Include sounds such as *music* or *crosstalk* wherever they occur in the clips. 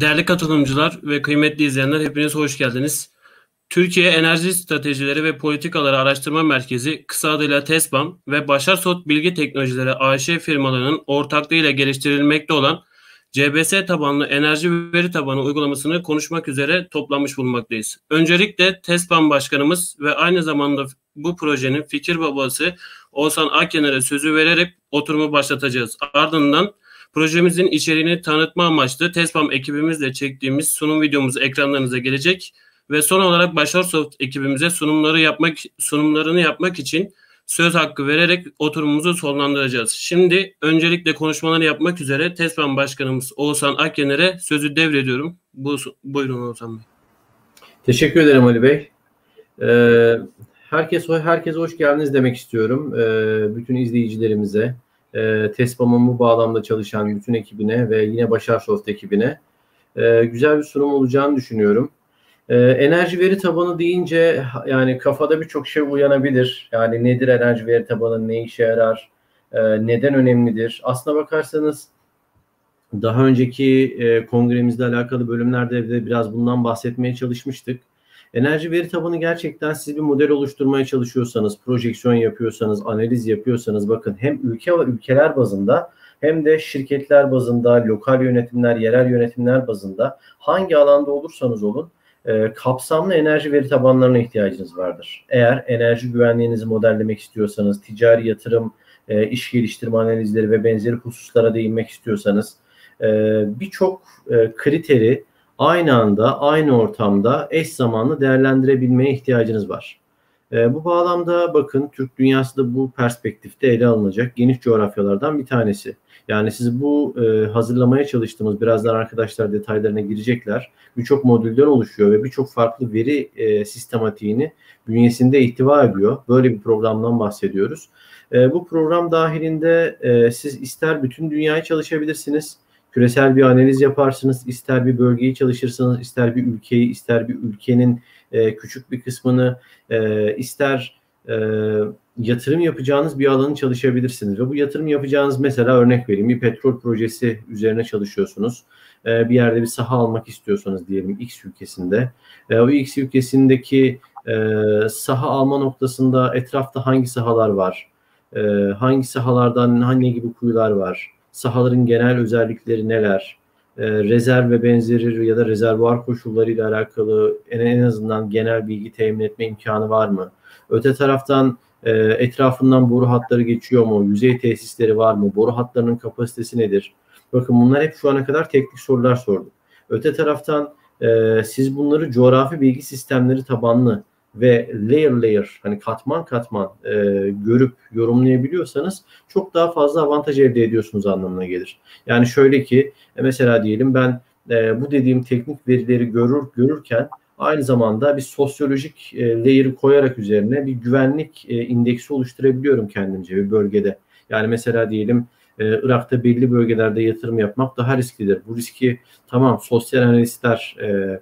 Değerli katılımcılar ve kıymetli izleyenler hepiniz hoş geldiniz. Türkiye Enerji Stratejileri ve Politikaları Araştırma Merkezi kısa adıyla TESBAM ve Başar Sot Bilgi Teknolojileri AŞ firmalarının ortaklığıyla geliştirilmekte olan CBS tabanlı enerji veri tabanı uygulamasını konuşmak üzere toplanmış bulunmaktayız. Öncelikle TESBAM Başkanımız ve aynı zamanda bu projenin fikir babası Oğuzhan Akyener'e sözü vererek oturumu başlatacağız. Ardından Projemizin içeriğini tanıtma amaçlı TESPAM ekibimizle çektiğimiz sunum videomuz ekranlarınıza gelecek ve son olarak Başarsoft ekibimize sunumları yapmak sunumlarını yapmak için söz hakkı vererek oturumumuzu sonlandıracağız. Şimdi öncelikle konuşmaları yapmak üzere TESPAM Başkanımız Oğuzhan Akyener'e sözü devrediyorum. Bu, buyurun Oğuzhan Bey. Teşekkür ederim Ali Bey. Ee, herkes herkes hoş geldiniz demek istiyorum. Ee, bütün izleyicilerimize, e, TESPAM'ın bu bağlamda çalışan bütün ekibine ve yine Başarsoft ekibine e, güzel bir sunum olacağını düşünüyorum. E, enerji veri tabanı deyince yani kafada birçok şey uyanabilir. Yani nedir enerji veri tabanı, ne işe yarar, e, neden önemlidir? Aslına bakarsanız daha önceki e, kongremizle alakalı bölümlerde de biraz bundan bahsetmeye çalışmıştık. Enerji veri tabanı gerçekten siz bir model oluşturmaya çalışıyorsanız, projeksiyon yapıyorsanız, analiz yapıyorsanız bakın hem ülke ülkeler bazında hem de şirketler bazında, lokal yönetimler, yerel yönetimler bazında hangi alanda olursanız olun e, kapsamlı enerji veri tabanlarına ihtiyacınız vardır. Eğer enerji güvenliğinizi modellemek istiyorsanız, ticari yatırım, e, iş geliştirme analizleri ve benzeri hususlara değinmek istiyorsanız e, birçok e, kriteri aynı anda, aynı ortamda eş zamanlı değerlendirebilmeye ihtiyacınız var. E, bu bağlamda bakın Türk dünyası da bu perspektifte ele alınacak geniş coğrafyalardan bir tanesi. Yani siz bu e, hazırlamaya çalıştığımız birazdan arkadaşlar detaylarına girecekler. Birçok modülden oluşuyor ve birçok farklı veri e, sistematiğini bünyesinde ihtiva ediyor. Böyle bir programdan bahsediyoruz. E, bu program dahilinde e, siz ister bütün dünyayı çalışabilirsiniz küresel bir analiz yaparsınız. ister bir bölgeyi çalışırsınız, ister bir ülkeyi, ister bir ülkenin e, küçük bir kısmını, e, ister e, yatırım yapacağınız bir alanı çalışabilirsiniz. Ve bu yatırım yapacağınız mesela örnek vereyim bir petrol projesi üzerine çalışıyorsunuz. E, bir yerde bir saha almak istiyorsanız diyelim X ülkesinde. E, o X ülkesindeki e, saha alma noktasında etrafta hangi sahalar var? E, hangi sahalardan hangi gibi kuyular var? Sahaların genel özellikleri neler, e, rezerv ve benzeri ya da rezervuar koşullarıyla alakalı en, en azından genel bilgi temin etme imkanı var mı? Öte taraftan e, etrafından boru hatları geçiyor mu? Yüzey tesisleri var mı? Boru hatlarının kapasitesi nedir? Bakın bunlar hep şu ana kadar teknik sorular sordum. Öte taraftan e, siz bunları coğrafi bilgi sistemleri tabanlı ve layer layer hani katman katman e, görüp yorumlayabiliyorsanız çok daha fazla avantaj elde ediyorsunuz anlamına gelir. Yani şöyle ki e, mesela diyelim ben e, bu dediğim teknik verileri görür görürken aynı zamanda bir sosyolojik e, layer'ı koyarak üzerine bir güvenlik e, indeksi oluşturabiliyorum kendimce bir bölgede. Yani mesela diyelim e, Irak'ta belli bölgelerde yatırım yapmak daha risklidir. Bu riski tamam sosyal analistler e,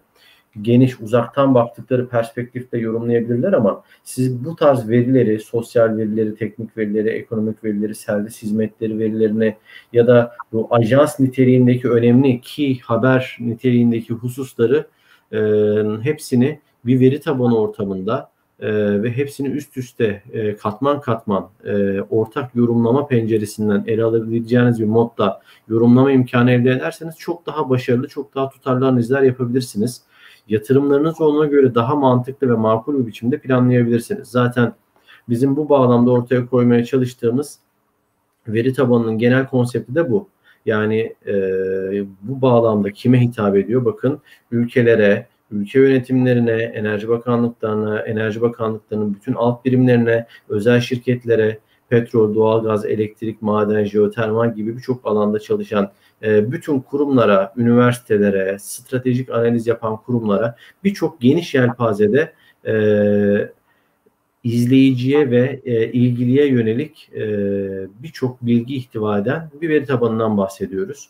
geniş uzaktan baktıkları perspektifte yorumlayabilirler ama siz bu tarz verileri, sosyal verileri, teknik verileri, ekonomik verileri, servis hizmetleri verilerini ya da bu ajans niteliğindeki önemli ki haber niteliğindeki hususları e, hepsini bir veri tabanı ortamında e, ve hepsini üst üste e, katman katman e, ortak yorumlama penceresinden ele alabileceğiniz bir modda yorumlama imkanı elde ederseniz çok daha başarılı, çok daha tutarlı analizler yapabilirsiniz yatırımlarınızı ona göre daha mantıklı ve makul bir biçimde planlayabilirsiniz. Zaten bizim bu bağlamda ortaya koymaya çalıştığımız veri tabanının genel konsepti de bu. Yani e, bu bağlamda kime hitap ediyor? Bakın ülkelere, ülke yönetimlerine, Enerji Bakanlıklarına, Enerji Bakanlıklarının bütün alt birimlerine, özel şirketlere, petrol, doğalgaz, elektrik, maden, jeotermal gibi birçok alanda çalışan e, bütün kurumlara, üniversitelere, stratejik analiz yapan kurumlara birçok geniş yelpazede e, izleyiciye ve e, ilgiliye yönelik e, birçok bilgi ihtiva eden bir veri tabanından bahsediyoruz.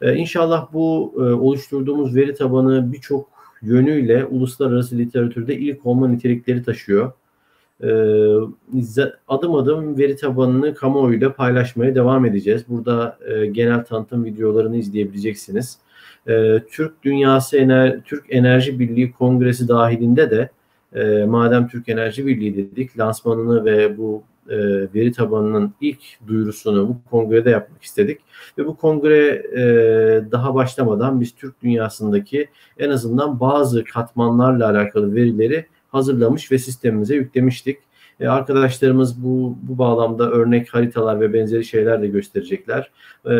E, inşallah bu e, oluşturduğumuz veri tabanı birçok yönüyle uluslararası literatürde ilk olma nitelikleri taşıyor. Adım adım veri tabanını kamuoyuyla paylaşmaya devam edeceğiz. Burada genel tanıtım videolarını izleyebileceksiniz. Türk Dünyası Ener Türk Enerji Birliği Kongresi dahilinde de madem Türk Enerji Birliği dedik lansmanını ve bu e, veri tabanının ilk duyurusunu bu kongrede yapmak istedik. Ve bu kongre e, daha başlamadan biz Türk dünyasındaki en azından bazı katmanlarla alakalı verileri hazırlamış ve sistemimize yüklemiştik. E, arkadaşlarımız bu, bu bağlamda örnek haritalar ve benzeri şeyler de gösterecekler. E,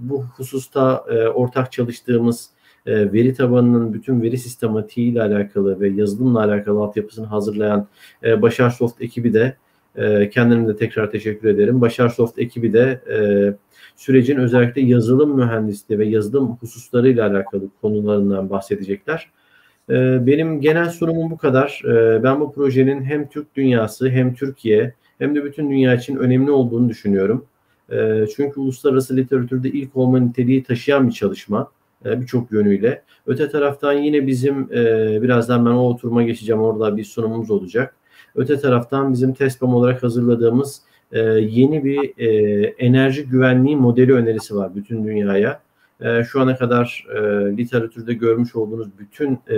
bu hususta e, ortak çalıştığımız e, veri tabanının bütün veri sistematiği ile alakalı ve yazılımla alakalı altyapısını hazırlayan e, Başar Soft ekibi de e, kendilerine de tekrar teşekkür ederim. Başar Soft ekibi de e, sürecin özellikle yazılım mühendisliği ve yazılım hususlarıyla alakalı konularından bahsedecekler. E, benim genel sunumum bu kadar. E, ben bu projenin hem Türk dünyası hem Türkiye hem de bütün dünya için önemli olduğunu düşünüyorum. E, çünkü uluslararası literatürde ilk olma niteliği taşıyan bir çalışma e, birçok yönüyle. Öte taraftan yine bizim e, birazdan ben o oturuma geçeceğim orada bir sunumumuz olacak. Öte taraftan bizim TESPAM olarak hazırladığımız e, yeni bir enerji güvenliği modeli önerisi var bütün dünyaya. E, şu ana kadar e, literatürde görmüş olduğunuz bütün e,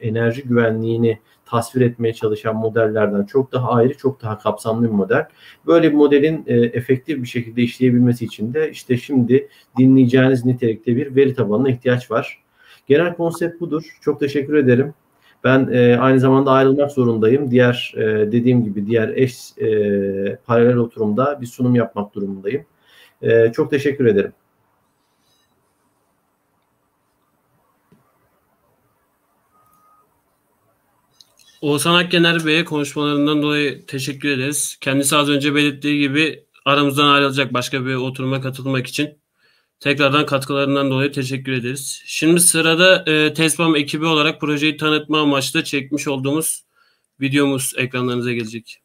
enerji güvenliğini tasvir etmeye çalışan modellerden çok daha ayrı, çok daha kapsamlı bir model. Böyle bir modelin e, efektif bir şekilde işleyebilmesi için de işte şimdi dinleyeceğiniz nitelikte bir veri tabanına ihtiyaç var. Genel konsept budur. Çok teşekkür ederim. Ben e, aynı zamanda ayrılmak zorundayım. Diğer e, dediğim gibi diğer eş e, paralel oturumda bir sunum yapmak durumundayım. E, çok teşekkür ederim. Oğuzhan Akgener Bey'e konuşmalarından dolayı teşekkür ederiz. Kendisi az önce belirttiği gibi aramızdan ayrılacak başka bir oturuma katılmak için. Tekrardan katkılarından dolayı teşekkür ederiz. Şimdi sırada e, TESBAM ekibi olarak projeyi tanıtma amaçlı çekmiş olduğumuz videomuz ekranlarınıza gelecek.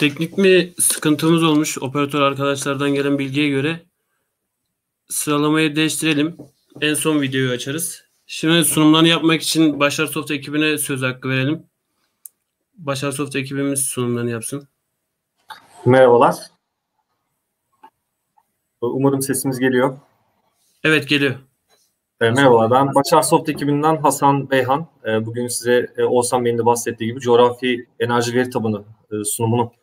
Teknik mi sıkıntımız olmuş operatör arkadaşlardan gelen bilgiye göre sıralamayı değiştirelim. En son videoyu açarız. Şimdi sunumlarını yapmak için Başar Soft ekibine söz hakkı verelim. Başar Soft ekibimiz sunumlarını yapsın. Merhabalar. Umarım sesimiz geliyor. Evet geliyor. E, merhabalar, ben Başar Soft ekibinden Hasan Beyhan. E, bugün size e, Oğuzhan Bey'in de bahsettiği gibi coğrafi enerji veri tabanı e, sunumunu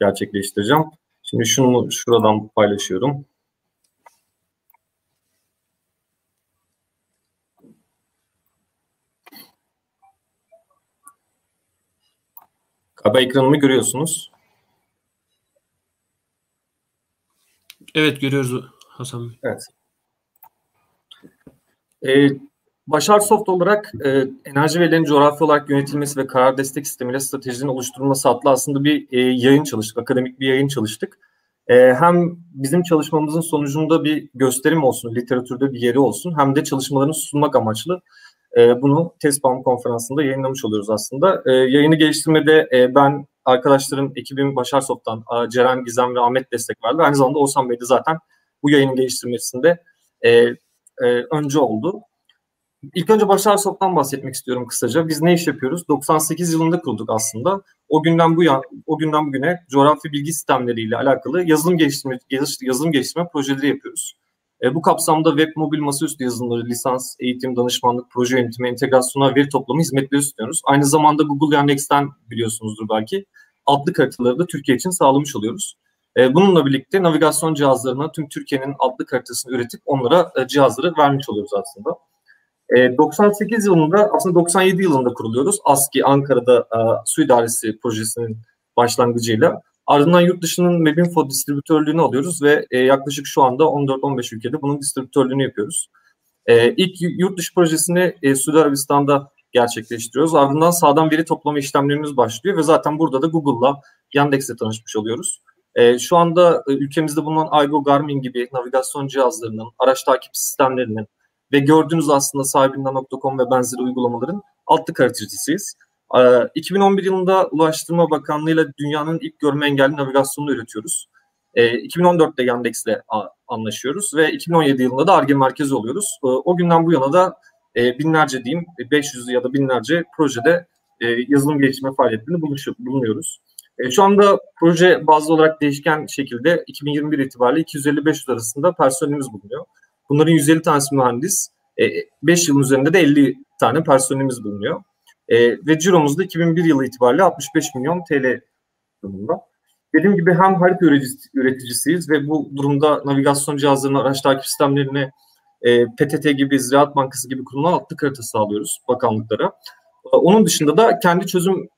gerçekleştireceğim. Şimdi şunu şuradan paylaşıyorum. Galiba ekranımı görüyorsunuz. Evet görüyoruz Hasan Bey. Evet. Ee, Başar Soft olarak e, enerji verilerinin coğrafi olarak yönetilmesi ve karar destek sistemiyle stratejinin oluşturulması adlı aslında bir e, yayın çalıştık, akademik bir yayın çalıştık. E, hem bizim çalışmamızın sonucunda bir gösterim olsun, literatürde bir yeri olsun hem de çalışmalarını sunmak amaçlı e, bunu TESPAM konferansında yayınlamış oluyoruz aslında. E, yayını geliştirmede e, ben arkadaşlarım, ekibim Başar Soft'tan Ceren, Gizem ve Ahmet destek verdi. Aynı zamanda Oğuzhan Bey de zaten bu yayının geliştirmesinde e, e, önce oldu. İlk önce Başar Soft'tan bahsetmek istiyorum kısaca. Biz ne iş yapıyoruz? 98 yılında kurulduk aslında. O günden bu ya, o günden bugüne coğrafi bilgi sistemleriyle alakalı yazılım geliştirme yazılım geliştirme projeleri yapıyoruz. E, bu kapsamda web, mobil, masaüstü yazılımları, lisans, eğitim, danışmanlık, proje yönetimi, entegrasyona, veri toplama hizmetleri sunuyoruz. Aynı zamanda Google Yandex'ten biliyorsunuzdur belki adlı haritaları da Türkiye için sağlamış oluyoruz. E, bununla birlikte navigasyon cihazlarına tüm Türkiye'nin adlı haritasını üretip onlara e, cihazları vermiş oluyoruz aslında. E, 98 yılında aslında 97 yılında kuruluyoruz. ASKİ Ankara'da e, su idaresi projesinin başlangıcıyla. Ardından yurt dışının Webinfo distribütörlüğünü alıyoruz ve e, yaklaşık şu anda 14-15 ülkede bunun distribütörlüğünü yapıyoruz. E, ilk yurt dışı projesini e, Suudi Arabistan'da gerçekleştiriyoruz. Ardından sağdan veri toplama işlemlerimiz başlıyor ve zaten burada da Google'la Yandex'le tanışmış oluyoruz. E, şu anda e, ülkemizde bulunan Aygo, Garmin gibi navigasyon cihazlarının, araç takip sistemlerinin ve gördüğünüz aslında sahibinden.com ve benzeri uygulamaların altlı karatıcısıyız. 2011 yılında Ulaştırma Bakanlığı ile dünyanın ilk görme engelli navigasyonunu üretiyoruz. 2014'te Yandex'le anlaşıyoruz ve 2017 yılında da ARGE merkezi oluyoruz. O günden bu yana da binlerce diyeyim, 500 ya da binlerce projede yazılım geliştirme faaliyetlerinde bulunuyoruz. Şu anda proje bazlı olarak değişken şekilde 2021 itibariyle 250-500 arasında personelimiz bulunuyor. Bunların 150 tanesi mühendis, 5 yılın üzerinde de 50 tane personelimiz bulunuyor. E, ve ciromuz da 2001 yılı itibariyle 65 milyon TL durumunda. Dediğim gibi hem harita üreticisiyiz ve bu durumda navigasyon cihazlarına, araç takip sistemlerine e, PTT gibi, Ziraat Bankası gibi kurumlar attık harita sağlıyoruz bakanlıklara. E, onun dışında da kendi çözüm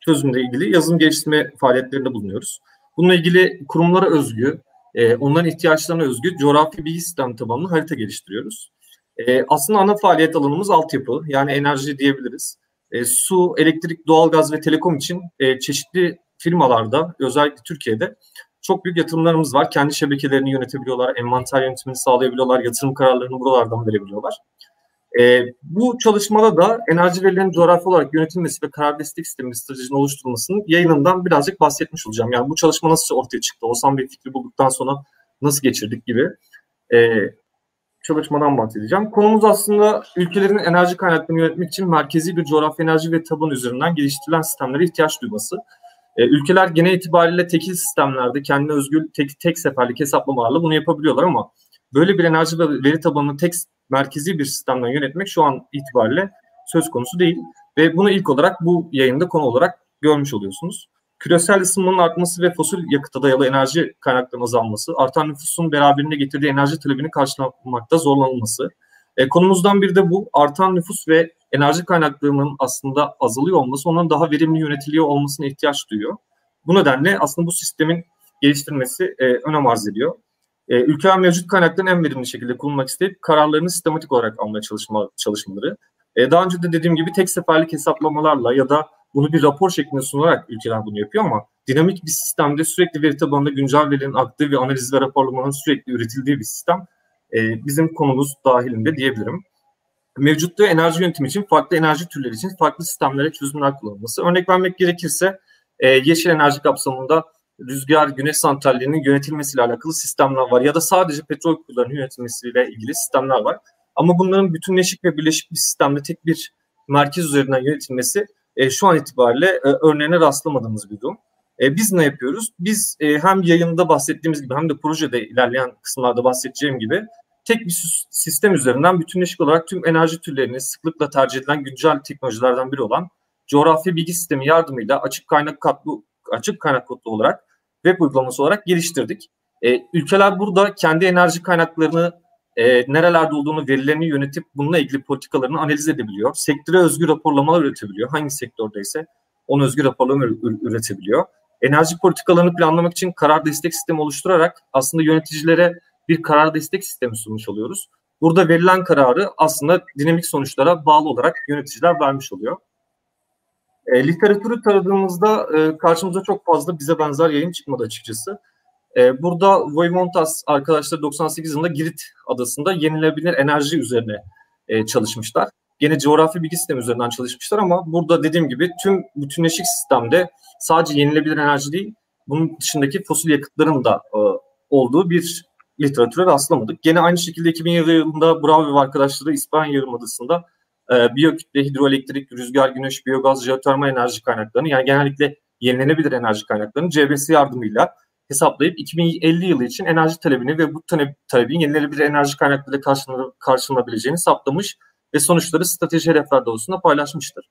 çözümle ilgili yazılım geliştirme faaliyetlerinde bulunuyoruz. Bununla ilgili kurumlara özgü, e, onların ihtiyaçlarına özgü coğrafi bilgi sistem tabanlı harita geliştiriyoruz. E, aslında ana faaliyet alanımız altyapı yani enerji diyebiliriz. E, su, elektrik, doğalgaz ve telekom için e, çeşitli firmalarda özellikle Türkiye'de çok büyük yatırımlarımız var. Kendi şebekelerini yönetebiliyorlar, envanter yönetimini sağlayabiliyorlar, yatırım kararlarını buralardan verebiliyorlar. E, bu çalışmada da enerji verilerinin coğrafi olarak yönetilmesi ve karar destek sistemi stratejinin oluşturulmasının yayınından birazcık bahsetmiş olacağım. Yani bu çalışma nasıl ortaya çıktı? Oğuzhan Bey fikri bulduktan sonra nasıl geçirdik gibi. E, çalışmadan bahsedeceğim. Konumuz aslında ülkelerin enerji kaynaklarını yönetmek için merkezi bir coğrafi enerji ve taban üzerinden geliştirilen sistemlere ihtiyaç duyması. E, ülkeler genel itibariyle tekil sistemlerde kendine özgü tek, tek seferlik hesaplamalarla bunu yapabiliyorlar ama böyle bir enerji ve veri tabanını tek merkezi bir sistemden yönetmek şu an itibariyle söz konusu değil. Ve bunu ilk olarak bu yayında konu olarak görmüş oluyorsunuz küresel ısınmanın artması ve fosil yakıta dayalı enerji kaynaklarının azalması, artan nüfusun beraberinde getirdiği enerji talebini karşılamakta zorlanılması. E, konumuzdan bir de bu artan nüfus ve enerji kaynaklarının aslında azalıyor olması, onun daha verimli yönetiliyor olmasına ihtiyaç duyuyor. Bu nedenle aslında bu sistemin geliştirmesi e, önem arz ediyor. E, ülkeler mevcut kaynakların en verimli şekilde kullanmak isteyip kararlarını sistematik olarak almaya çalışma, çalışmaları. E, daha önce de dediğim gibi tek seferlik hesaplamalarla ya da bunu bir rapor şeklinde sunarak ülkeler bunu yapıyor ama dinamik bir sistemde sürekli veri tabanında güncel verinin aktığı ve analiz ve raporlamanın sürekli üretildiği bir sistem e, bizim konumuz dahilinde diyebilirim. Mevcutta enerji yönetimi için farklı enerji türleri için farklı sistemlere çözümler kullanılması. Örnek vermek gerekirse e, yeşil enerji kapsamında rüzgar, güneş santrallerinin yönetilmesiyle alakalı sistemler var ya da sadece petrol kuyularının yönetilmesiyle ilgili sistemler var. Ama bunların bütünleşik ve birleşik bir sistemde tek bir merkez üzerinden yönetilmesi e, şu an itibariyle e, örneğine rastlamadığımız bir durum. E, biz ne yapıyoruz? Biz e, hem yayında bahsettiğimiz gibi hem de projede ilerleyen kısımlarda bahsedeceğim gibi tek bir sistem üzerinden bütünleşik olarak tüm enerji türlerini sıklıkla tercih edilen güncel teknolojilerden biri olan coğrafi bilgi sistemi yardımıyla açık kaynak katlı açık kaynak kodlu olarak web uygulaması olarak geliştirdik. E, ülkeler burada kendi enerji kaynaklarını e, nerelerde olduğunu, verilerini yönetip bununla ilgili politikalarını analiz edebiliyor. Sektöre özgü raporlamalar üretebiliyor. Hangi sektördeyse onun özgü raporlama üretebiliyor. Enerji politikalarını planlamak için karar destek sistemi oluşturarak aslında yöneticilere bir karar destek sistemi sunmuş oluyoruz. Burada verilen kararı aslında dinamik sonuçlara bağlı olarak yöneticiler vermiş oluyor. E, literatürü taradığımızda e, karşımıza çok fazla bize benzer yayın çıkmadı açıkçası. E, burada Voimontas arkadaşlar 98 yılında Girit adasında yenilebilir enerji üzerine e, çalışmışlar. Gene coğrafi bilgi sistemi üzerinden çalışmışlar ama burada dediğim gibi tüm bütünleşik sistemde sadece yenilebilir enerji değil, bunun dışındaki fosil yakıtların da e, olduğu bir literatüre rastlamadık. Gene aynı şekilde 2007 yılında Bravo ve arkadaşları İspanya Yarımadası'nda e, biyokütle, hidroelektrik, rüzgar, güneş, biyogaz, jeotermal enerji kaynaklarını yani genellikle yenilenebilir enerji kaynaklarını CBS yardımıyla hesaplayıp 2050 yılı için enerji talebini ve bu talebin yenilenebilir enerji kaynaklarıyla karşılanabileceğini saptamış ve sonuçları strateji hedefler doğrultusunda paylaşmıştır.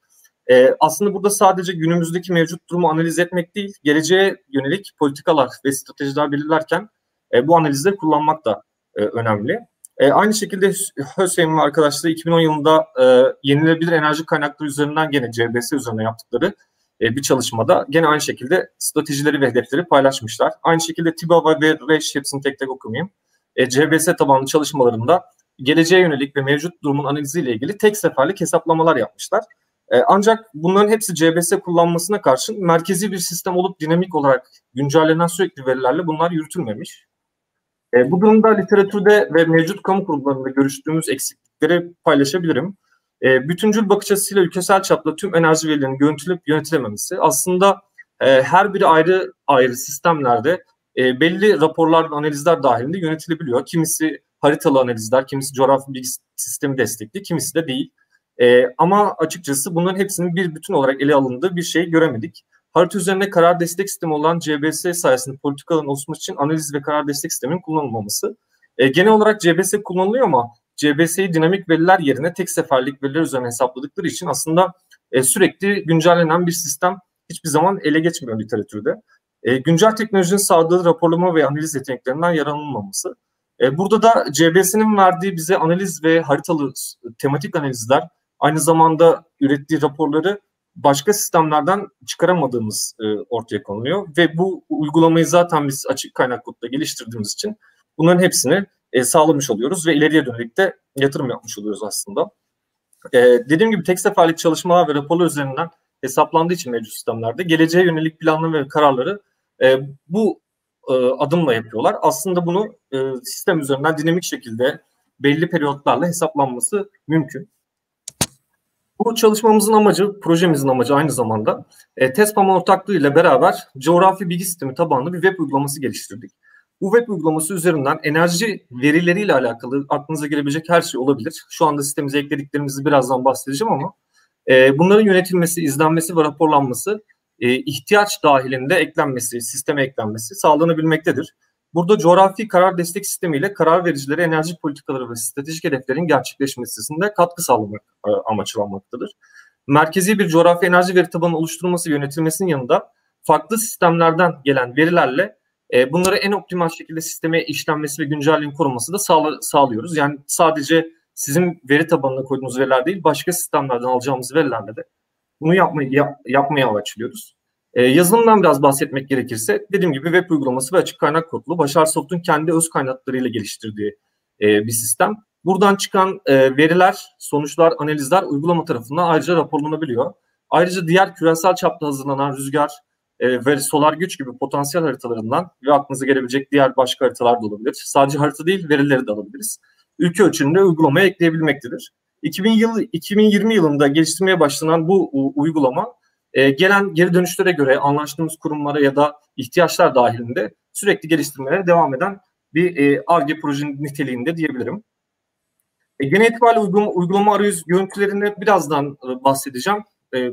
Ee, aslında burada sadece günümüzdeki mevcut durumu analiz etmek değil, geleceğe yönelik politikalar ve stratejiler belirlerken e, bu analizleri kullanmak da e, önemli. E, aynı şekilde Hüseyin ve arkadaşları 2010 yılında e, yenilebilir enerji kaynakları üzerinden gene CBS üzerine yaptıkları e, bir çalışmada gene aynı şekilde stratejileri ve hedefleri paylaşmışlar. Aynı şekilde TİBA ve REŞ hepsini tek tek okumayayım. E, CBS tabanlı çalışmalarında geleceğe yönelik ve mevcut durumun analiziyle ilgili tek seferlik hesaplamalar yapmışlar. E, ancak bunların hepsi CBS kullanmasına karşın merkezi bir sistem olup dinamik olarak güncellenen sürekli verilerle bunlar yürütülmemiş. E, bu durumda literatürde ve mevcut kamu kurumlarında görüştüğümüz eksiklikleri paylaşabilirim. E, bütüncül bakış açısıyla ülkesel çapta tüm enerji verilerinin görüntülüp yönetilememesi aslında e, her biri ayrı ayrı sistemlerde e, belli raporlar ve analizler dahilinde yönetilebiliyor. Kimisi haritalı analizler, kimisi coğrafi bilgi sistemi destekli, kimisi de değil. E, ama açıkçası bunların hepsinin bir bütün olarak ele alındığı bir şey göremedik. Harita üzerine karar destek sistemi olan CBS sayesinde politikaların oluşması için analiz ve karar destek sisteminin kullanılmaması. E, genel olarak CBS kullanılıyor ama CBS'yi dinamik veriler yerine tek seferlik veriler üzerine hesapladıkları için aslında e, sürekli güncellenen bir sistem hiçbir zaman ele geçmiyor literatürde. E, güncel teknolojinin sağladığı raporlama ve analiz yeteneklerinden yararlanılmaması. E, burada da CBS'nin verdiği bize analiz ve haritalı tematik analizler aynı zamanda ürettiği raporları başka sistemlerden çıkaramadığımız e, ortaya konuluyor ve bu uygulamayı zaten biz açık kaynak kodda geliştirdiğimiz için bunların hepsini e, sağlamış oluyoruz ve ileriye dönük de yatırım yapmış oluyoruz aslında. E, dediğim gibi tek seferlik çalışmalar ve raporlar üzerinden hesaplandığı için mevcut sistemlerde geleceğe yönelik planlama ve kararları e, bu e, adımla yapıyorlar. Aslında bunu e, sistem üzerinden dinamik şekilde belli periyotlarla hesaplanması mümkün. Bu çalışmamızın amacı, projemizin amacı aynı zamanda e, TESPAM ortaklığı ile beraber coğrafi bilgi sistemi tabanlı bir web uygulaması geliştirdik. Bu web uygulaması üzerinden enerji verileriyle alakalı aklınıza gelebilecek her şey olabilir. Şu anda sistemimize eklediklerimizi birazdan bahsedeceğim ama e, bunların yönetilmesi, izlenmesi ve raporlanması e, ihtiyaç dahilinde eklenmesi, sisteme eklenmesi sağlanabilmektedir. Burada coğrafi karar destek sistemiyle karar vericilere enerji politikaları ve stratejik hedeflerin gerçekleşmesinde katkı sağlamak e, amaçlanmaktadır. Merkezi bir coğrafi enerji veri tabanı oluşturulması ve yönetilmesinin yanında farklı sistemlerden gelen verilerle e, bunları en optimal şekilde sisteme işlenmesi ve güncelliğin korunması da sağla, sağlıyoruz. Yani sadece sizin veri tabanına koyduğunuz veriler değil, başka sistemlerden alacağımız verilerle de bunu yapmayı, yap, yapmaya amaçlıyoruz. E, yazılımdan biraz bahsetmek gerekirse dediğim gibi web uygulaması ve açık kaynak kodlu Başar Soft'un kendi öz kaynaklarıyla geliştirdiği e, bir sistem. Buradan çıkan e, veriler, sonuçlar, analizler uygulama tarafından ayrıca raporlanabiliyor. Ayrıca diğer küresel çapta hazırlanan rüzgar e, ve solar güç gibi potansiyel haritalarından ve aklınıza gelebilecek diğer başka haritalar da olabilir. Sadece harita değil, verileri de alabiliriz. Ülke ölçümünde uygulamaya ekleyebilmektedir. 2000 yıl, 2020 yılında geliştirmeye başlanan bu uygulama e, gelen geri dönüşlere göre anlaştığımız kurumlara ya da ihtiyaçlar dahilinde sürekli geliştirmelere devam eden bir ARGE e, projenin niteliğinde diyebilirim. E, genel itibariyle uygulama, uygulama arayüz görüntülerinde birazdan e, bahsedeceğim. E,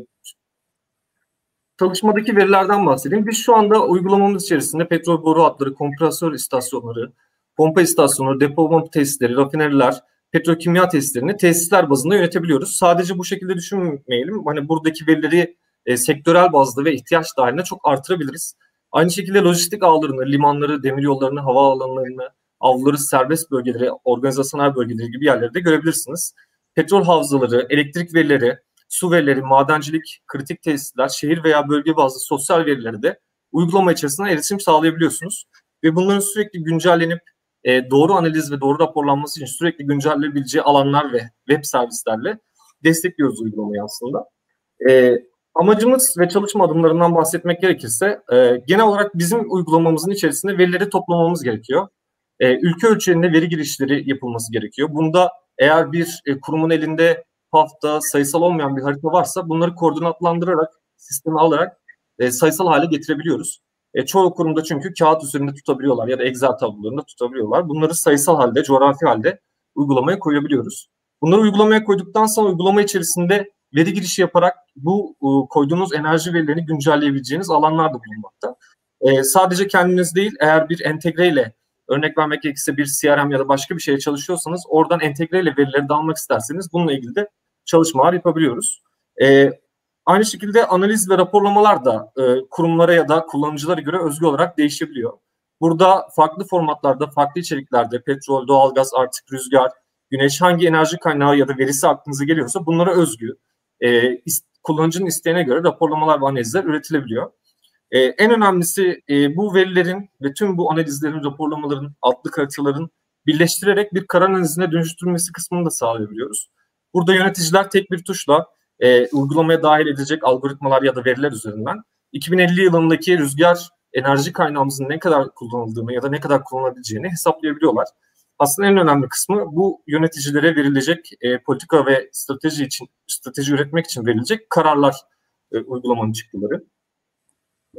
çalışmadaki verilerden bahsedeyim. Biz şu anda uygulamamız içerisinde petrol boru hatları, kompresör istasyonları, pompa istasyonları, depolama testleri, rafineriler, petrokimya testlerini tesisler bazında yönetebiliyoruz. Sadece bu şekilde düşünmeyelim. Hani buradaki verileri e, sektörel bazda ve ihtiyaç dahilinde çok artırabiliriz. Aynı şekilde lojistik ağlarını, limanları, demiryollarını, hava alanlarını, avları, serbest bölgeleri, organizasyonel bölgeleri gibi yerlerde de görebilirsiniz. Petrol havzaları, elektrik verileri, su verileri, madencilik, kritik tesisler, şehir veya bölge bazlı sosyal verileri de uygulama içerisinde erişim sağlayabiliyorsunuz. Ve bunların sürekli güncellenip e, doğru analiz ve doğru raporlanması için sürekli güncellenebileceği alanlar ve web servislerle destekliyoruz uygulamayı aslında. E, amacımız ve çalışma adımlarından bahsetmek gerekirse e, genel olarak bizim uygulamamızın içerisinde verileri toplamamız gerekiyor. E, ülke ölçeğinde veri girişleri yapılması gerekiyor. Bunda eğer bir e, kurumun elinde hafta sayısal olmayan bir harita varsa bunları koordinatlandırarak sisteme alarak e, sayısal hale getirebiliyoruz. E, çoğu kurumda çünkü kağıt üzerinde tutabiliyorlar ya da Excel tablolarında tutabiliyorlar. Bunları sayısal halde, coğrafi halde uygulamaya koyabiliyoruz. Bunları uygulamaya koyduktan sonra uygulama içerisinde veri girişi yaparak bu e, koyduğunuz enerji verilerini güncelleyebileceğiniz alanlar da bulunmakta. E, sadece kendiniz değil, eğer bir entegreyle örnek vermek gerekirse bir CRM ya da başka bir şeye çalışıyorsanız oradan entegreyle verileri de almak isterseniz bununla ilgili de çalışmalar yapabiliyoruz. E, Aynı şekilde analiz ve raporlamalar da kurumlara ya da kullanıcılara göre özgü olarak değişebiliyor. Burada farklı formatlarda, farklı içeriklerde petrol, doğalgaz, artık rüzgar, güneş hangi enerji kaynağı ya da verisi aklınıza geliyorsa bunlara özgü. E, kullanıcının isteğine göre raporlamalar ve analizler üretilebiliyor. E, en önemlisi e, bu verilerin ve tüm bu analizlerin, raporlamaların, altlı haritaların birleştirerek bir karar analizine dönüştürülmesi kısmını da sağlayabiliyoruz. Burada yöneticiler tek bir tuşla e, uygulamaya dahil edecek algoritmalar ya da veriler üzerinden 2050 yılındaki rüzgar enerji kaynağımızın ne kadar kullanıldığını ya da ne kadar kullanılabileceğini hesaplayabiliyorlar. Aslında en önemli kısmı bu yöneticilere verilecek e, politika ve strateji için strateji üretmek için verilecek kararlar e, uygulamanın çıktıları.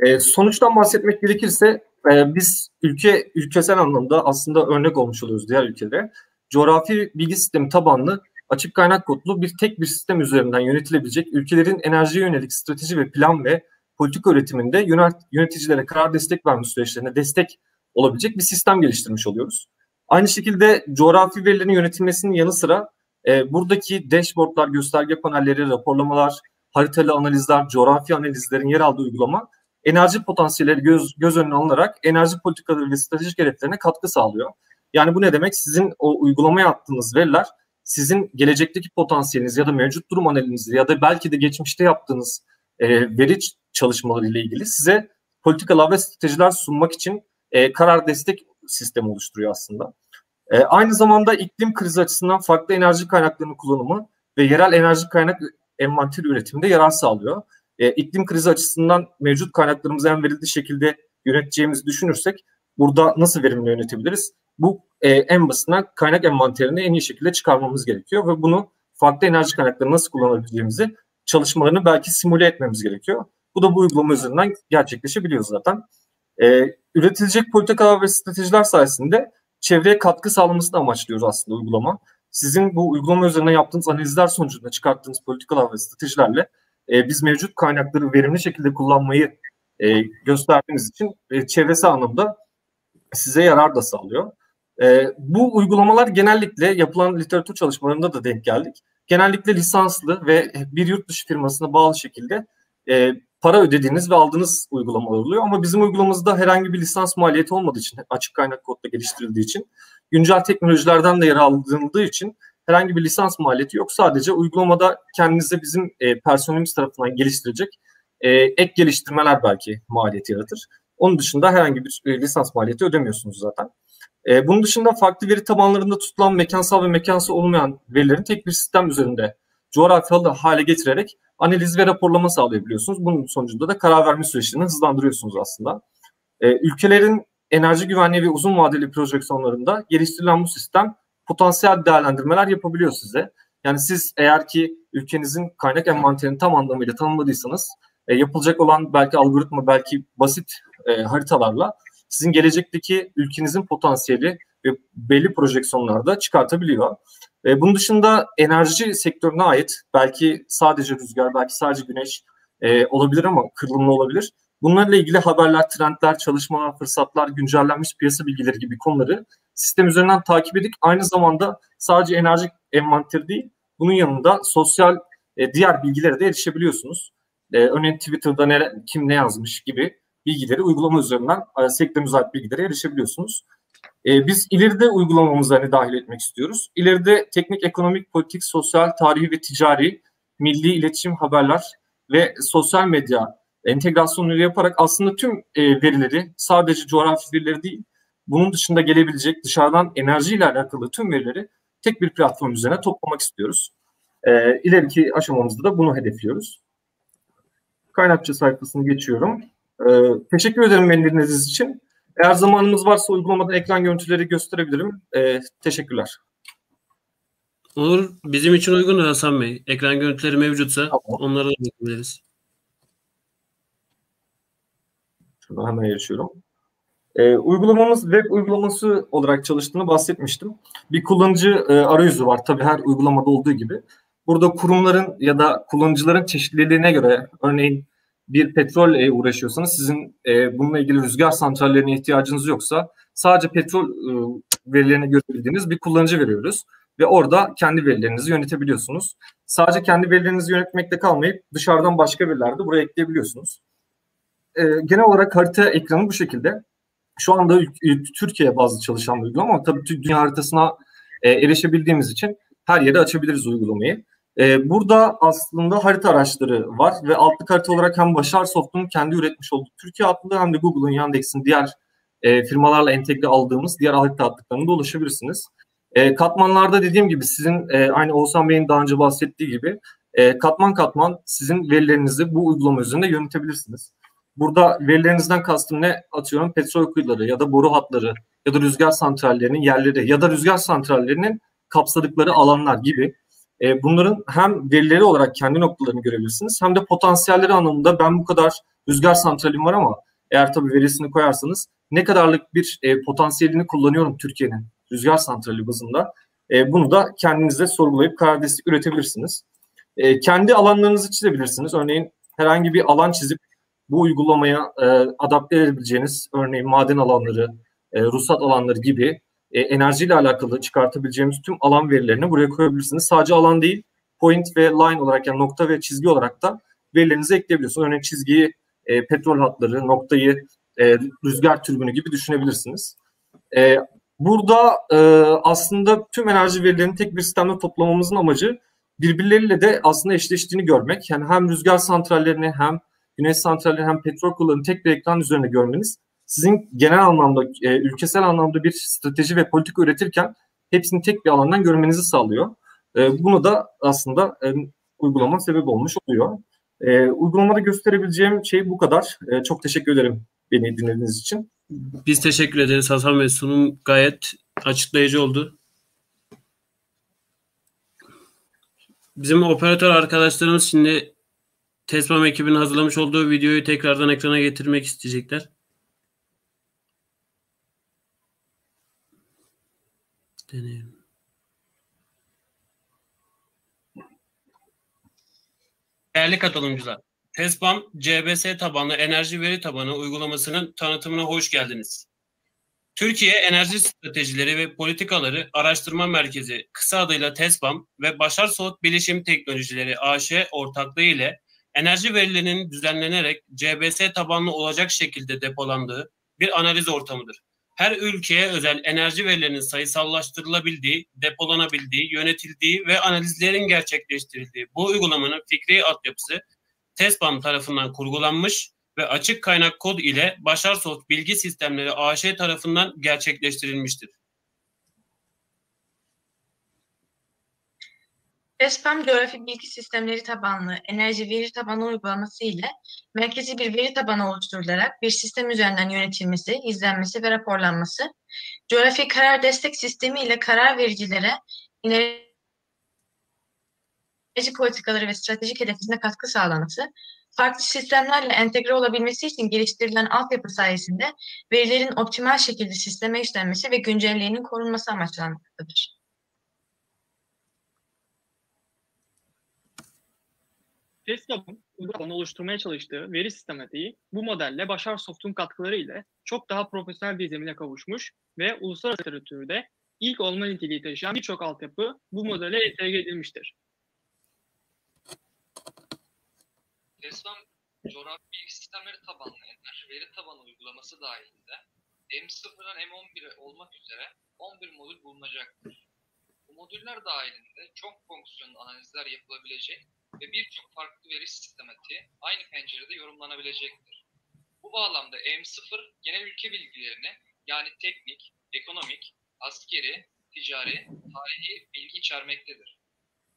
E, sonuçtan bahsetmek gerekirse e, biz ülke ülkesel anlamda aslında örnek olmuş oluyoruz diğer ülkelere. Coğrafi bilgi sistemi tabanlı açık kaynak kodlu bir tek bir sistem üzerinden yönetilebilecek ülkelerin enerjiye yönelik strateji ve plan ve politika üretiminde yöneticilere karar destek verme süreçlerine destek olabilecek bir sistem geliştirmiş oluyoruz. Aynı şekilde coğrafi verilerin yönetilmesinin yanı sıra e, buradaki dashboardlar, gösterge panelleri, raporlamalar, haritalı analizler, coğrafi analizlerin yer aldığı uygulama enerji potansiyelleri göz, göz önüne alınarak enerji politikaları ve stratejik hedeflerine katkı sağlıyor. Yani bu ne demek? Sizin o uygulamaya attığınız veriler sizin gelecekteki potansiyeliniz ya da mevcut durum analizi ya da belki de geçmişte yaptığınız e, veri çalışmaları ile ilgili size politikalar ve stratejiler sunmak için e, karar destek sistemi oluşturuyor aslında. E, aynı zamanda iklim krizi açısından farklı enerji kaynaklarının kullanımı ve yerel enerji kaynak envanteri üretiminde yarar sağlıyor. E, iklim krizi açısından mevcut kaynaklarımızı en verildiği şekilde yöneteceğimizi düşünürsek burada nasıl verimli yönetebiliriz? bu e, en basitinden kaynak envanterini en iyi şekilde çıkarmamız gerekiyor ve bunu farklı enerji kaynakları nasıl kullanabileceğimizi çalışmalarını belki simüle etmemiz gerekiyor. Bu da bu uygulama üzerinden gerçekleşebiliyor zaten. E, üretilecek politikalar ve stratejiler sayesinde çevreye katkı sağlamasını amaçlıyoruz aslında uygulama. Sizin bu uygulama üzerinden yaptığınız analizler sonucunda çıkarttığınız politikalar ve stratejilerle e, biz mevcut kaynakları verimli şekilde kullanmayı e, gösterdiğiniz için e, çevresel anlamda size yarar da sağlıyor. E, bu uygulamalar genellikle yapılan literatür çalışmalarında da denk geldik. Genellikle lisanslı ve bir yurt dışı firmasına bağlı şekilde e, para ödediğiniz ve aldığınız uygulamalar oluyor. Ama bizim uygulamamızda herhangi bir lisans maliyeti olmadığı için, açık kaynak kodda geliştirildiği için, güncel teknolojilerden de yer alındığı için herhangi bir lisans maliyeti yok. Sadece uygulamada kendinize bizim e, personelimiz tarafından geliştirecek e, ek geliştirmeler belki maliyeti yaratır. Onun dışında herhangi bir e, lisans maliyeti ödemiyorsunuz zaten. E, bunun dışında farklı veri tabanlarında tutulan mekansal ve mekansal olmayan verilerin tek bir sistem üzerinde coğrafyalı hale getirerek analiz ve raporlama sağlayabiliyorsunuz. Bunun sonucunda da karar verme süreçlerini hızlandırıyorsunuz aslında. E, ülkelerin enerji güvenliği ve uzun vadeli projeksiyonlarında geliştirilen bu sistem potansiyel değerlendirmeler yapabiliyor size. Yani siz eğer ki ülkenizin kaynak envanterini tam anlamıyla tanımladıysanız e, yapılacak olan belki algoritma, belki basit e, haritalarla sizin gelecekteki ülkenizin potansiyeli ve belli projeksiyonlarda çıkartabiliyor. E, bunun dışında enerji sektörüne ait belki sadece rüzgar, belki sadece güneş e, olabilir ama kırılımlı olabilir. Bunlarla ilgili haberler, trendler, çalışmalar, fırsatlar, güncellenmiş piyasa bilgileri gibi konuları sistem üzerinden takip edip aynı zamanda sadece enerji envanteri değil, bunun yanında sosyal e, diğer bilgilere de erişebiliyorsunuz. E, örneğin Twitter'da ne, kim ne yazmış gibi bilgileri uygulama üzerinden e, sektörünüze ait bilgilere erişebiliyorsunuz. E, biz ileride uygulamamızı hani dahil etmek istiyoruz. İleride teknik, ekonomik, politik, sosyal, tarihi ve ticari, milli iletişim haberler ve sosyal medya entegrasyonları yaparak aslında tüm e, verileri sadece coğrafi verileri değil, bunun dışında gelebilecek dışarıdan enerjiyle alakalı tüm verileri tek bir platform üzerine toplamak istiyoruz. E, ileriki aşamamızda da bunu hedefliyoruz. Kaynakçı sayfasını geçiyorum. E, teşekkür ederim beni dinlediğiniz için. Eğer zamanımız varsa uygulamadan ekran görüntüleri gösterebilirim. E, teşekkürler. Olur. Bizim için uygun Hasan Bey. Ekran görüntüleri mevcutsa tamam. onlara da bakabiliriz. Şuradan hemen yaşıyorum. E, uygulamamız web uygulaması olarak çalıştığını bahsetmiştim. Bir kullanıcı e, arayüzü var tabii her uygulamada olduğu gibi. Burada kurumların ya da kullanıcıların çeşitliliğine göre örneğin bir petrol uğraşıyorsanız sizin e, bununla ilgili rüzgar santrallerine ihtiyacınız yoksa sadece petrol e, verilerini görebildiğiniz bir kullanıcı veriyoruz. Ve orada kendi verilerinizi yönetebiliyorsunuz. Sadece kendi verilerinizi yönetmekte kalmayıp dışarıdan başka veriler buraya ekleyebiliyorsunuz. E, genel olarak harita ekranı bu şekilde. Şu anda Türkiye bazı çalışan bir uygulama ama tabii dünya haritasına e, erişebildiğimiz için her yere açabiliriz uygulamayı. E, burada aslında harita araçları var ve altlık harita olarak hem Başar Soft'un kendi üretmiş olduğu Türkiye adlı hem de Google'un Yandex'in diğer e, firmalarla entegre aldığımız diğer harita adlıklarına da ulaşabilirsiniz. E, katmanlarda dediğim gibi sizin e, aynı Oğuzhan Bey'in daha önce bahsettiği gibi e, katman katman sizin verilerinizi bu uygulama üzerinde yönetebilirsiniz. Burada verilerinizden kastım ne? Atıyorum petrol kuyuları ya da boru hatları ya da rüzgar santrallerinin yerleri ya da rüzgar santrallerinin kapsadıkları alanlar gibi e, bunların hem verileri olarak kendi noktalarını görebilirsiniz hem de potansiyelleri anlamında ben bu kadar rüzgar santralim var ama eğer tabii verisini koyarsanız ne kadarlık bir e, potansiyelini kullanıyorum Türkiye'nin rüzgar santrali bazında e, bunu da kendinizde sorgulayıp karar destek üretebilirsiniz. E, kendi alanlarınızı çizebilirsiniz. Örneğin herhangi bir alan çizip bu uygulamaya e, adapte edebileceğiniz örneğin maden alanları, e, ruhsat alanları gibi e, enerjiyle alakalı çıkartabileceğimiz tüm alan verilerini buraya koyabilirsiniz. Sadece alan değil, point ve line olarak yani nokta ve çizgi olarak da verilerinizi ekleyebiliyorsunuz. Örneğin çizgiyi e, petrol hatları, noktayı e, rüzgar türbünü gibi düşünebilirsiniz. E, burada e, aslında tüm enerji verilerini tek bir sistemde toplamamızın amacı birbirleriyle de aslında eşleştiğini görmek. Yani hem rüzgar santrallerini hem güneş santrallerini hem petrol kullanımını tek bir ekran üzerinde görmeniz sizin genel anlamda, e, ülkesel anlamda bir strateji ve politika üretirken hepsini tek bir alandan görmenizi sağlıyor. E, bunu da aslında e, uygulama sebep olmuş oluyor. E, uygulamada gösterebileceğim şey bu kadar. E, çok teşekkür ederim beni dinlediğiniz için. Biz teşekkür ederiz Hasan Bey. Sunum gayet açıklayıcı oldu. Bizim operatör arkadaşlarımız şimdi Tesmam ekibinin hazırlamış olduğu videoyu tekrardan ekrana getirmek isteyecekler. Deneyelim. Değerli katılımcılar, TESBAM, CBS tabanlı enerji veri tabanı uygulamasının tanıtımına hoş geldiniz. Türkiye Enerji Stratejileri ve Politikaları Araştırma Merkezi, kısa adıyla TESBAM ve Başar Soğut Bilişim Teknolojileri AŞ ortaklığı ile enerji verilerinin düzenlenerek CBS tabanlı olacak şekilde depolandığı bir analiz ortamıdır her ülkeye özel enerji verilerinin sayısallaştırılabildiği, depolanabildiği, yönetildiği ve analizlerin gerçekleştirildiği bu uygulamanın fikri altyapısı TESBAN tarafından kurgulanmış ve açık kaynak kod ile Başarsoft Bilgi Sistemleri AŞ tarafından gerçekleştirilmiştir. Respam coğrafi bilgi sistemleri tabanlı enerji veri tabanı uygulaması ile merkezi bir veri tabanı oluşturularak bir sistem üzerinden yönetilmesi, izlenmesi ve raporlanması, coğrafi karar destek sistemi ile karar vericilere enerji politikaları ve stratejik hedeflerine katkı sağlaması, farklı sistemlerle entegre olabilmesi için geliştirilen altyapı sayesinde verilerin optimal şekilde sisteme işlenmesi ve güncelliğinin korunması amaçlanmaktadır. Tesla'nın uygulamanı oluşturmaya çalıştığı veri sistematiği bu modelle Başar Soft'un katkıları ile çok daha profesyonel bir zemine kavuşmuş ve uluslararası literatürde ilk olma niteliği taşıyan birçok altyapı bu modele entegre edilmiştir. Teslam coğrafi sistemleri tabanlı enerji veri tabanı uygulaması dahilinde M0'dan M11'e olmak üzere 11 modül bulunacaktır. Bu modüller dahilinde çok fonksiyonlu analizler yapılabilecek ve birçok farklı veri sistematiği aynı pencerede yorumlanabilecektir. Bu bağlamda M0 genel ülke bilgilerini yani teknik, ekonomik, askeri, ticari, tarihi bilgi içermektedir.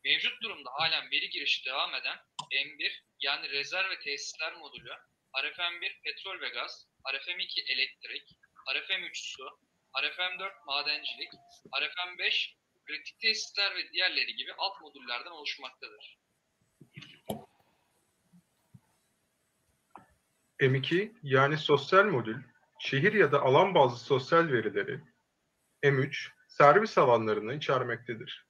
Mevcut durumda halen veri girişi devam eden M1 yani rezerv ve tesisler modülü, RFM1 petrol ve gaz, RFM2 elektrik, RFM3 su, RFM4 madencilik, RFM5 kritik tesisler ve diğerleri gibi alt modüllerden oluşmaktadır. M2 yani sosyal modül, şehir ya da alan bazlı sosyal verileri, M3 servis alanlarını içermektedir.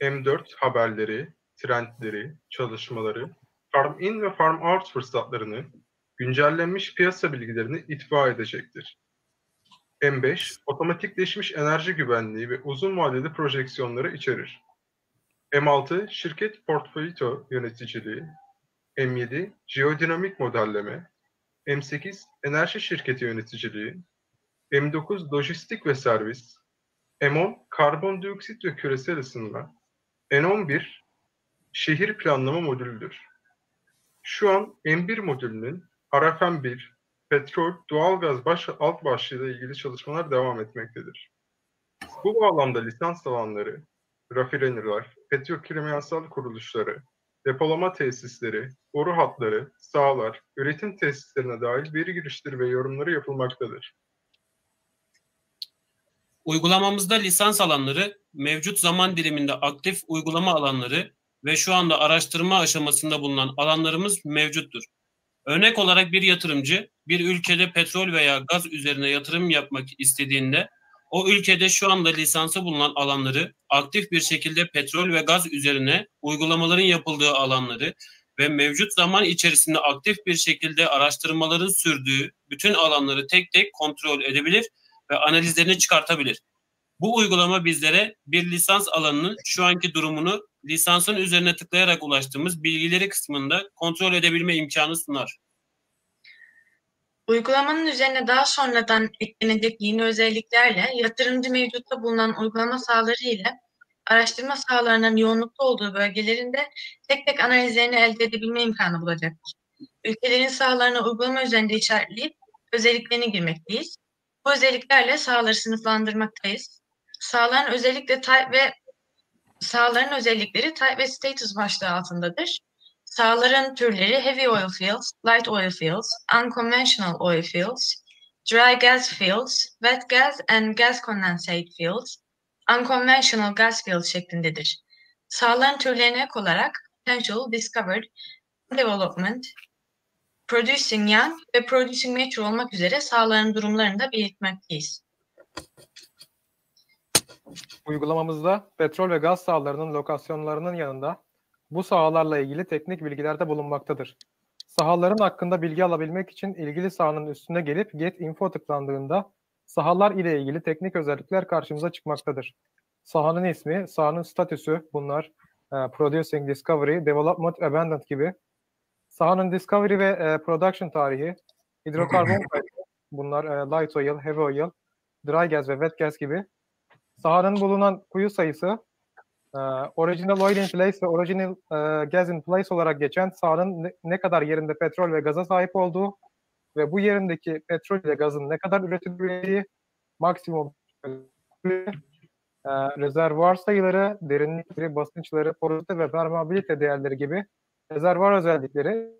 M4 haberleri, trendleri, çalışmaları, farm in ve farm out fırsatlarını, güncellenmiş piyasa bilgilerini itfa edecektir. M5 otomatikleşmiş enerji güvenliği ve uzun vadeli projeksiyonları içerir. M6 şirket portfolyo yöneticiliği, M7 jeodinamik modelleme, M8 enerji şirketi yöneticiliği, M9 lojistik ve servis, M10 karbondioksit ve küresel ısınma, N11 şehir planlama modülüdür. Şu an M1 modülünün RFM1, petrol, doğalgaz baş, alt başlığıyla ilgili çalışmalar devam etmektedir. Bu bağlamda lisans alanları, rafineler, petrokimyasal kuruluşları, depolama tesisleri, boru hatları, sahalar, üretim tesislerine dahil veri girişleri ve yorumları yapılmaktadır. Uygulamamızda lisans alanları, mevcut zaman diliminde aktif uygulama alanları ve şu anda araştırma aşamasında bulunan alanlarımız mevcuttur. Örnek olarak bir yatırımcı bir ülkede petrol veya gaz üzerine yatırım yapmak istediğinde o ülkede şu anda lisansı bulunan alanları aktif bir şekilde petrol ve gaz üzerine uygulamaların yapıldığı alanları ve mevcut zaman içerisinde aktif bir şekilde araştırmaların sürdüğü bütün alanları tek tek kontrol edebilir ve analizlerini çıkartabilir. Bu uygulama bizlere bir lisans alanının şu anki durumunu lisansın üzerine tıklayarak ulaştığımız bilgileri kısmında kontrol edebilme imkanı sunar. Uygulamanın üzerine daha sonradan eklenecek yeni özelliklerle yatırımcı mevcutta bulunan uygulama sahaları ile araştırma sahalarının yoğunlukta olduğu bölgelerinde tek tek analizlerini elde edebilme imkanı bulacaktır. Ülkelerin sahalarına uygulama üzerinde işaretleyip özelliklerini girmekteyiz. Bu özelliklerle sahaları sınıflandırmaktayız. Sahaların özellikle type ve sahaların özellikleri type ve status başlığı altındadır. Sahaların türleri heavy oil fields, light oil fields, unconventional oil fields, dry gas fields, wet gas and gas condensate fields, unconventional gas fields şeklindedir. Sahaların türlerine ek olarak potential, discovered, development, producing young ve producing mature olmak üzere sahaların durumlarını da belirtmekteyiz. Uygulamamızda petrol ve gaz sahalarının lokasyonlarının yanında bu sahalarla ilgili teknik bilgilerde bulunmaktadır. Sahaların hakkında bilgi alabilmek için ilgili sahanın üstüne gelip Get Info tıklandığında sahalar ile ilgili teknik özellikler karşımıza çıkmaktadır. Sahanın ismi, sahanın statüsü bunlar e, Producing Discovery, Development Abandoned gibi. Sahanın Discovery ve e, Production tarihi, hidrokarbon *clears throat* kaydı, bunlar e, Light Oil, Heavy Oil, Dry Gas ve Wet Gas gibi. Sahanın bulunan kuyu sayısı, Original Oil in Place ve Original e, Gas in Place olarak geçen sahanın ne, ne kadar yerinde petrol ve gaza sahip olduğu ve bu yerindeki petrol ve gazın ne kadar üretildiği, maksimum e, rezervuar sayıları, derinlikleri, basınçları, porosite ve permeabilite değerleri gibi rezervuar özellikleri.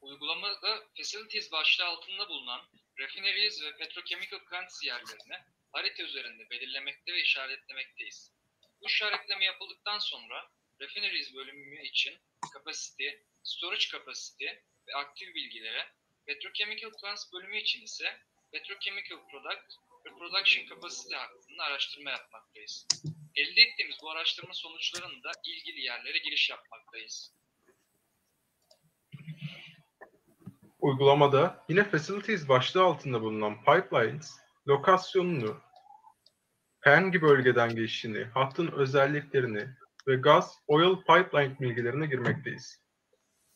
Uygulamada Facilities başlığı altında bulunan refineries ve petrochemical plants yerlerini harita üzerinde belirlemekte ve işaretlemekteyiz. Bu işaretleme yapıldıktan sonra refineries bölümü için capacity, storage capacity ve aktif bilgilere, petrochemical plants bölümü için ise petrochemical product ve production capacity hakkında araştırma yapmaktayız. Elde ettiğimiz bu araştırma sonuçlarını da ilgili yerlere giriş yapmaktayız. Uygulamada yine Facilities başlığı altında bulunan pipelines lokasyonunu, hangi bölgeden geçtiğini, hattın özelliklerini ve gaz, oil pipeline bilgilerine girmekteyiz.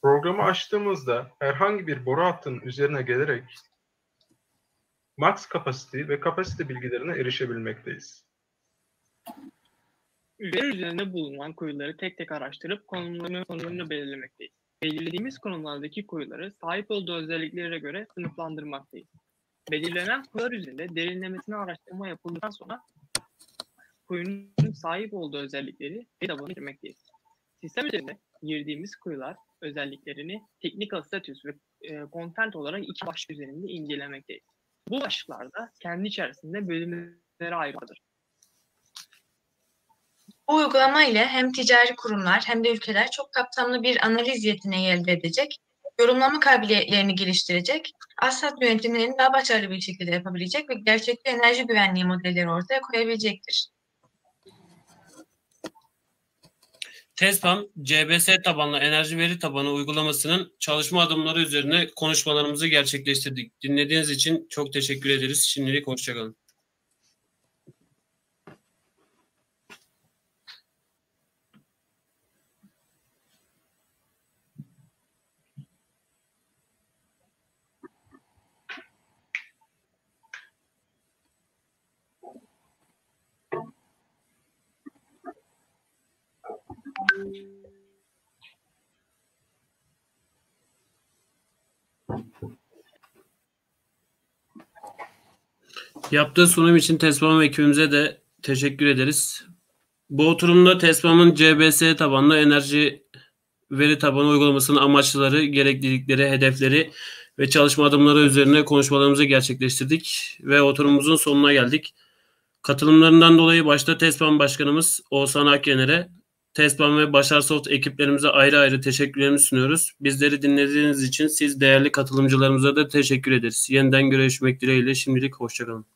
Programı açtığımızda herhangi bir boru hattının üzerine gelerek max capacity ve capacity bilgilerine erişebilmekteyiz. Veri üzerinde bulunan kuyuları tek tek araştırıp konumlarını, konumlarını belirlemekteyiz. Belirlediğimiz konumlardaki kuyuları sahip olduğu özelliklere göre sınıflandırmaktayız. Belirlenen kuyular üzerinde derinlemesine araştırma yapıldıktan sonra kuyunun sahip olduğu özellikleri veri tabanına girmekteyiz. Sistem üzerinde girdiğimiz kuyular özelliklerini technical status ve e, olarak iki başlık üzerinde incelemekteyiz. Bu başlıklarda kendi içerisinde bölümlere ayrılır. Bu uygulama ile hem ticari kurumlar hem de ülkeler çok kapsamlı bir analiz yeteneği elde edecek, yorumlama kabiliyetlerini geliştirecek, asfalt yönetimlerini daha başarılı bir şekilde yapabilecek ve gerçekçi enerji güvenliği modelleri ortaya koyabilecektir. TESPAM, CBS tabanlı enerji veri tabanı uygulamasının çalışma adımları üzerine konuşmalarımızı gerçekleştirdik. Dinlediğiniz için çok teşekkür ederiz. Şimdilik hoşçakalın. Yaptığı sunum için TESPAM ekibimize de teşekkür ederiz. Bu oturumda TESPAM'ın CBS tabanlı enerji veri tabanı uygulamasının amaçları, gereklilikleri, hedefleri ve çalışma adımları üzerine konuşmalarımızı gerçekleştirdik ve oturumumuzun sonuna geldik. Katılımlarından dolayı başta TESPAM Başkanımız Oğuzhan Akyener'e, TESPAM ve Başarsoft ekiplerimize ayrı ayrı teşekkürlerimizi sunuyoruz. Bizleri dinlediğiniz için siz değerli katılımcılarımıza da teşekkür ederiz. Yeniden görüşmek dileğiyle şimdilik hoşçakalın.